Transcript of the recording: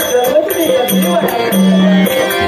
舍不得这个另外。